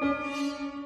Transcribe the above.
Música